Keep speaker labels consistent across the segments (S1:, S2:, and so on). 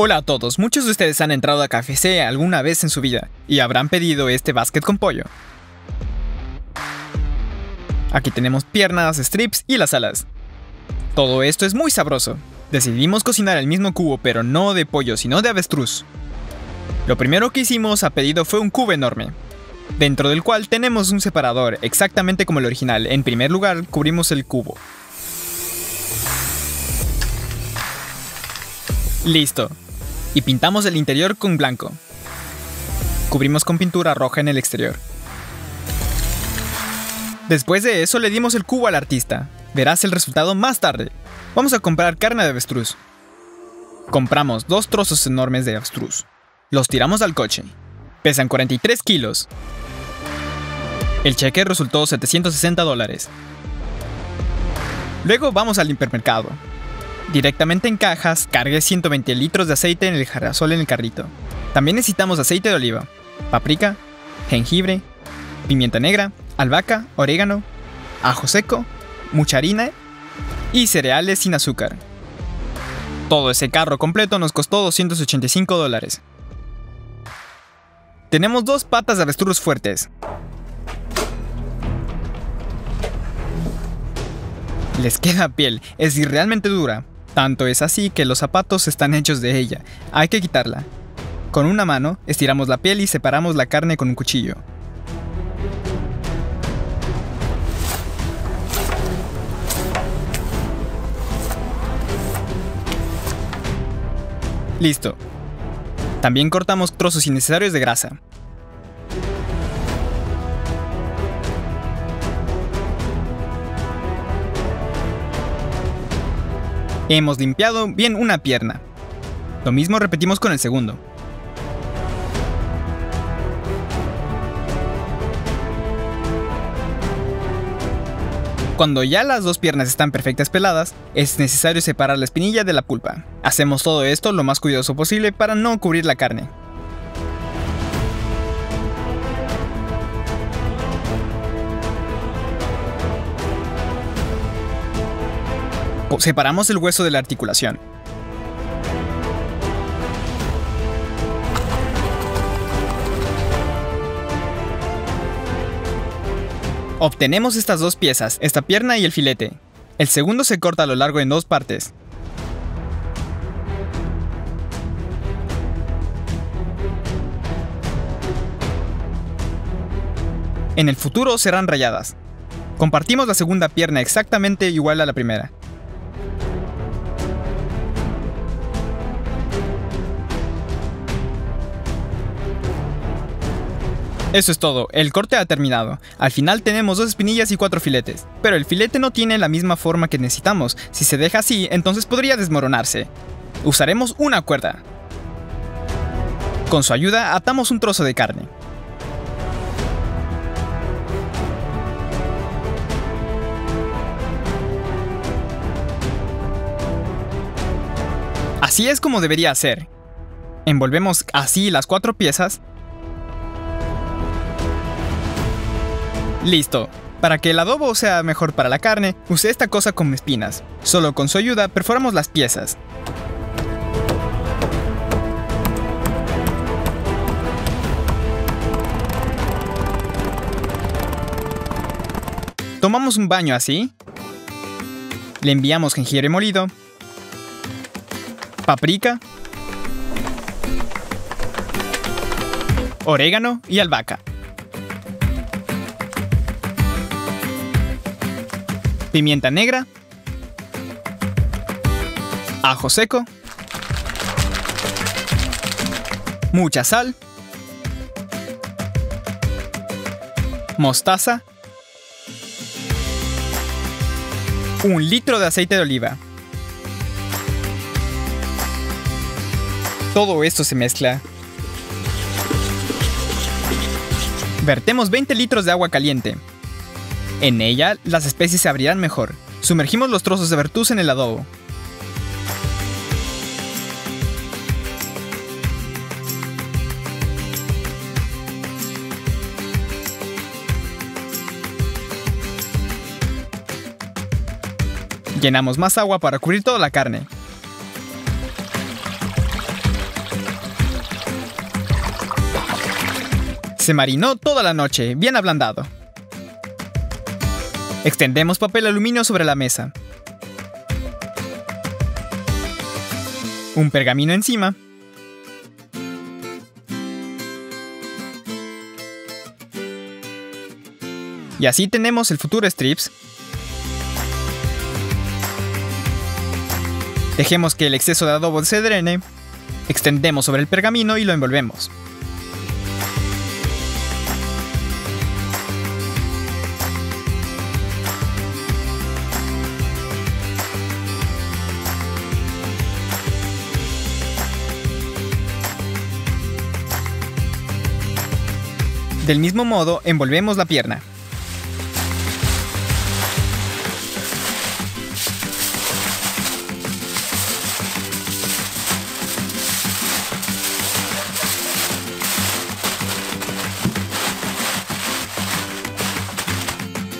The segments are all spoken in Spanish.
S1: Hola a todos, muchos de ustedes han entrado a KFC alguna vez en su vida y habrán pedido este basket con pollo. Aquí tenemos piernas, strips y las alas. Todo esto es muy sabroso. Decidimos cocinar el mismo cubo, pero no de pollo, sino de avestruz. Lo primero que hicimos a pedido fue un cubo enorme, dentro del cual tenemos un separador, exactamente como el original. En primer lugar, cubrimos el cubo. Listo. Y pintamos el interior con blanco. Cubrimos con pintura roja en el exterior. Después de eso le dimos el cubo al artista. Verás el resultado más tarde. Vamos a comprar carne de avestruz. Compramos dos trozos enormes de avestruz. Los tiramos al coche. Pesan 43 kilos. El cheque resultó 760 dólares. Luego vamos al hipermercado. Directamente en cajas, cargué 120 litros de aceite en el jarrazol en el carrito. También necesitamos aceite de oliva, paprika, jengibre, pimienta negra, albahaca, orégano, ajo seco, mucha harina y cereales sin azúcar. Todo ese carro completo nos costó 285 dólares. Tenemos dos patas de avestruz fuertes. Les queda piel, es realmente dura. Tanto es así que los zapatos están hechos de ella. Hay que quitarla. Con una mano, estiramos la piel y separamos la carne con un cuchillo. Listo. También cortamos trozos innecesarios de grasa. Hemos limpiado bien una pierna. Lo mismo repetimos con el segundo. Cuando ya las dos piernas están perfectas peladas, es necesario separar la espinilla de la pulpa. Hacemos todo esto lo más cuidadoso posible para no cubrir la carne. Separamos el hueso de la articulación. Obtenemos estas dos piezas, esta pierna y el filete. El segundo se corta a lo largo en dos partes. En el futuro serán rayadas. Compartimos la segunda pierna exactamente igual a la primera. Eso es todo, el corte ha terminado. Al final tenemos dos espinillas y cuatro filetes. Pero el filete no tiene la misma forma que necesitamos. Si se deja así, entonces podría desmoronarse. Usaremos una cuerda. Con su ayuda atamos un trozo de carne. Así es como debería ser. Envolvemos así las cuatro piezas Listo. Para que el adobo sea mejor para la carne, usé esta cosa con espinas. Solo con su ayuda perforamos las piezas. Tomamos un baño así. Le enviamos jengibre molido. Paprika. Orégano y albahaca. Pimienta negra, ajo seco, mucha sal, mostaza, un litro de aceite de oliva. Todo esto se mezcla. Vertemos 20 litros de agua caliente. En ella, las especies se abrirán mejor. Sumergimos los trozos de vertus en el adobo. Llenamos más agua para cubrir toda la carne. Se marinó toda la noche, bien ablandado. Extendemos papel aluminio sobre la mesa. Un pergamino encima. Y así tenemos el futuro strips. Dejemos que el exceso de adobo se drene. Extendemos sobre el pergamino y lo envolvemos. Del mismo modo, envolvemos la pierna.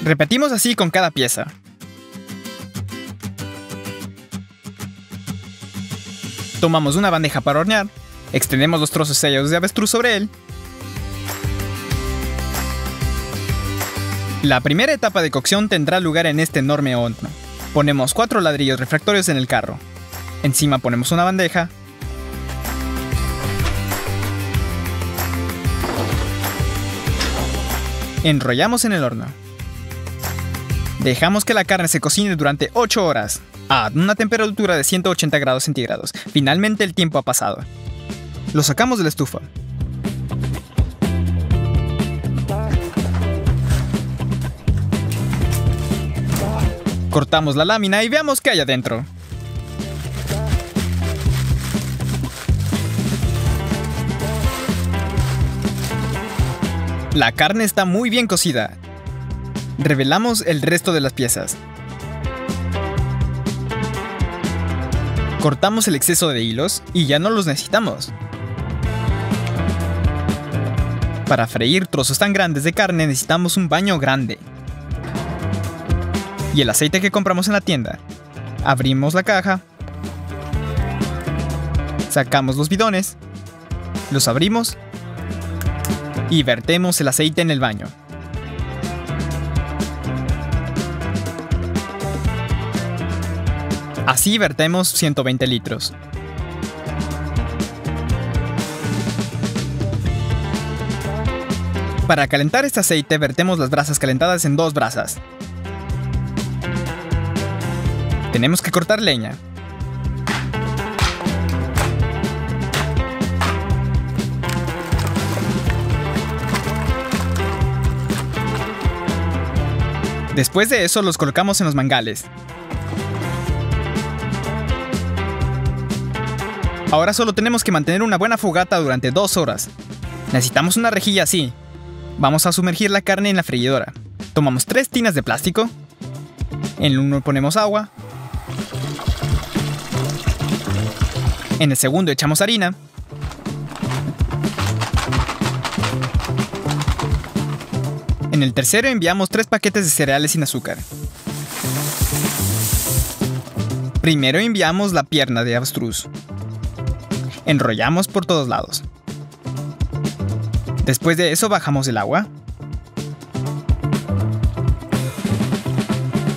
S1: Repetimos así con cada pieza. Tomamos una bandeja para hornear, extendemos los trozos sellados de avestruz sobre él. La primera etapa de cocción tendrá lugar en este enorme horno. Ponemos cuatro ladrillos refractorios en el carro. Encima ponemos una bandeja. Enrollamos en el horno. Dejamos que la carne se cocine durante 8 horas, a una temperatura de 180 grados centígrados. Finalmente el tiempo ha pasado. Lo sacamos de la estufa. Cortamos la lámina y veamos qué hay adentro. La carne está muy bien cocida Revelamos el resto de las piezas. Cortamos el exceso de hilos y ya no los necesitamos. Para freír trozos tan grandes de carne necesitamos un baño grande. Y el aceite que compramos en la tienda. Abrimos la caja. Sacamos los bidones. Los abrimos. Y vertemos el aceite en el baño. Así vertemos 120 litros. Para calentar este aceite vertemos las brasas calentadas en dos brasas. Tenemos que cortar leña. Después de eso los colocamos en los mangales. Ahora solo tenemos que mantener una buena fogata durante dos horas. Necesitamos una rejilla así. Vamos a sumergir la carne en la freidora. Tomamos tres tinas de plástico. En uno ponemos agua. En el segundo echamos harina. En el tercero enviamos tres paquetes de cereales sin azúcar. Primero enviamos la pierna de avestruz. Enrollamos por todos lados. Después de eso bajamos el agua.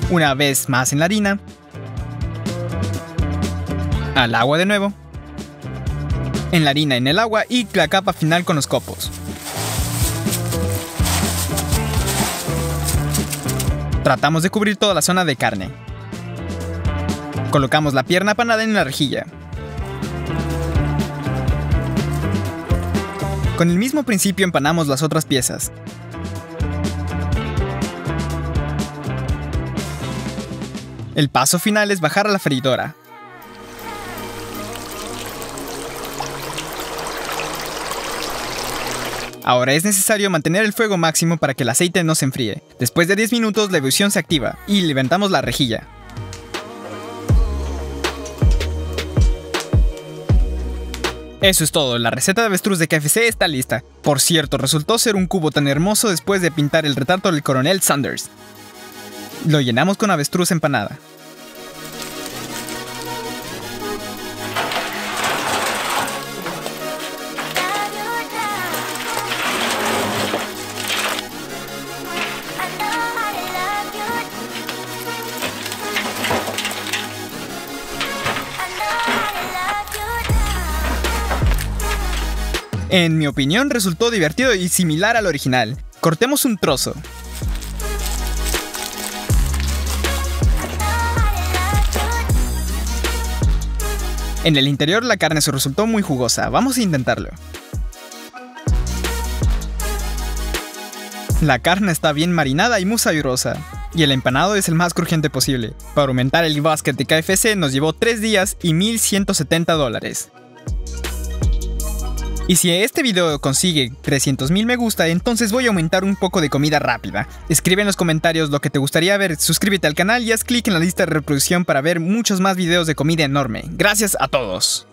S1: Una vez más en la harina. Al agua de nuevo. En la harina en el agua y la capa final con los copos. Tratamos de cubrir toda la zona de carne. Colocamos la pierna panada en la rejilla. Con el mismo principio empanamos las otras piezas. El paso final es bajar a la freidora. Ahora es necesario mantener el fuego máximo para que el aceite no se enfríe. Después de 10 minutos la ebullición se activa y levantamos la rejilla. Eso es todo, la receta de avestruz de KFC está lista. Por cierto, resultó ser un cubo tan hermoso después de pintar el retrato del coronel Sanders. Lo llenamos con avestruz empanada. En mi opinión resultó divertido y similar al original. Cortemos un trozo. En el interior la carne se resultó muy jugosa, vamos a intentarlo. La carne está bien marinada y muy sabrosa, y el empanado es el más crujiente posible. Para aumentar el basket de KFC nos llevó 3 días y 1170 dólares. Y si este video consigue 300.000 me gusta, entonces voy a aumentar un poco de comida rápida. Escribe en los comentarios lo que te gustaría ver, suscríbete al canal y haz clic en la lista de reproducción para ver muchos más videos de comida enorme. Gracias a todos.